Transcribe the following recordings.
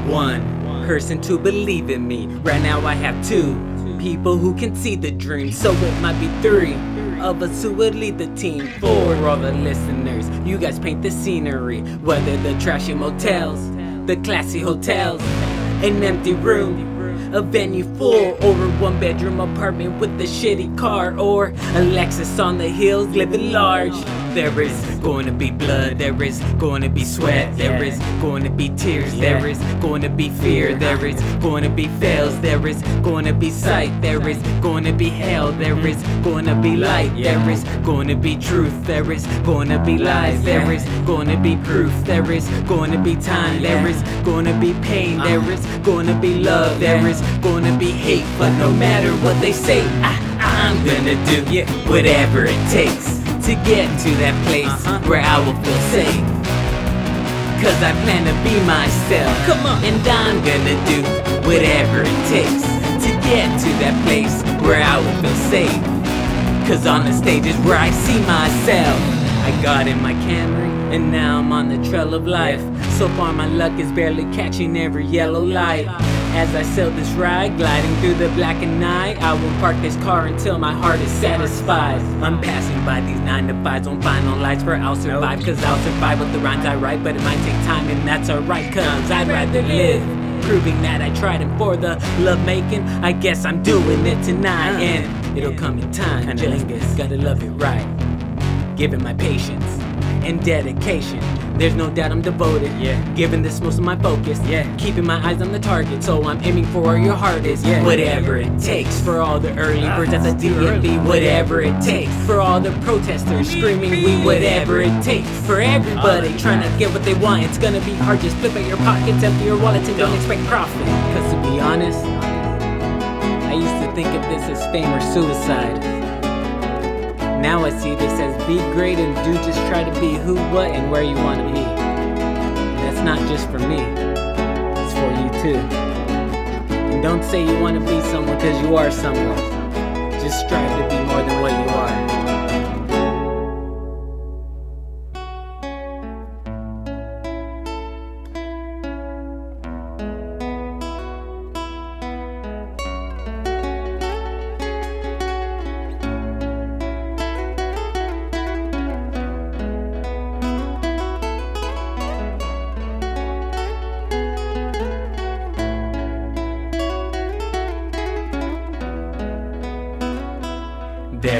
one person to believe in me. Right now I have two people who can see the dream, so it might be three of us who would lead the team. For all the listeners, you guys paint the scenery, whether the trashy motels, the classy hotels, an empty room. A venue full, or a one bedroom apartment with a shitty car, or a Lexus on the hills living large. There is going to be blood, there is going to be sweat, there is going to be tears, there is going to be fear, there is going to be fails, there is going to be sight, there is going to be hell, there is going to be light, there is going to be truth, there is going to be lies, there is going to be proof, there is going to be time, there is going to be pain, there is going to be love, there is going to be hate, but no matter what they say, I, I'm gonna do whatever it takes to get to that place uh-huh. where I will feel safe. Cause I plan to be myself. Come on. And I'm gonna do whatever it takes to get to that place where I will feel safe. Cause on the stage is where I see myself. I got in my Camry, and now I'm on the trail of life. So far, my luck is barely catching every yellow light. As I sail this ride, gliding through the blackened night, I will park this car until my heart is satisfied. I'm passing by these 9 to 5s on final lights for I'll survive, cause I'll survive with the rhymes I write, but it might take time, and that's alright, cause I'd rather live. Proving that I tried and for the love making, I guess I'm doing it tonight, and it'll come in time. Just gotta love it right giving my patience and dedication. There's no doubt I'm devoted, yeah. Giving this most of my focus, yeah. Keeping my eyes on the target, so I'm aiming for where your heart is, yeah. Whatever it takes for all the early birds at the DMV, whatever it takes for all the protesters screaming, we whatever it takes for everybody trying to get what they want. It's gonna be hard, just flip out your pockets, empty your wallets, and don't expect profit. Cause to be honest, I used to think of this as fame or suicide. Now I see this as be great and do just try to be who, what, and where you want to be. And that's not just for me, it's for you too. And don't say you want to be someone because you are someone. Just strive to be more than what you are.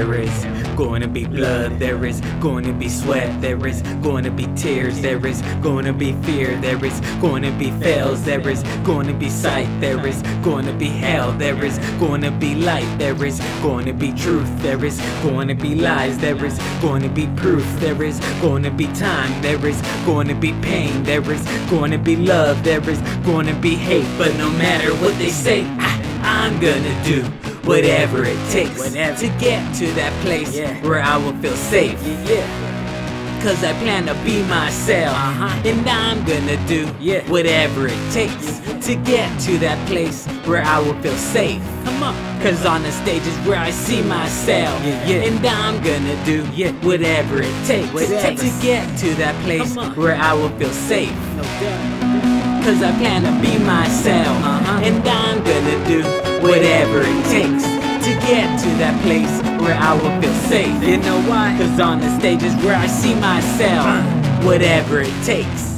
There is going to be blood, there is going to be sweat, there is going to be tears, there is going to be fear, there is going to be fails, there is going to be sight, there is going to be hell, there is going to be light, there is going to be truth, there is going to be lies, there is going to be proof, there is going to be time, there is going to be pain, there is going to be love, there is going to be hate, but no matter what they say, I'm gonna do whatever it takes Whatever. to get to that place Yeah. where I will feel safe. Yeah. Cause I plan to be myself. Uh-huh. And I'm gonna do Yeah. whatever it takes to get to that place where I will feel safe. Come on. Cause on the stage is where I see myself. Yeah, yeah. And I'm gonna do Yeah. whatever it takes Whatever. to get to that place where I will feel safe. No doubt. Cause I plan to be myself. Uh-huh. And I'm gonna do whatever it takes to get to that place where I will feel safe. You know why? Cause on the stage is where I see myself. Whatever it takes.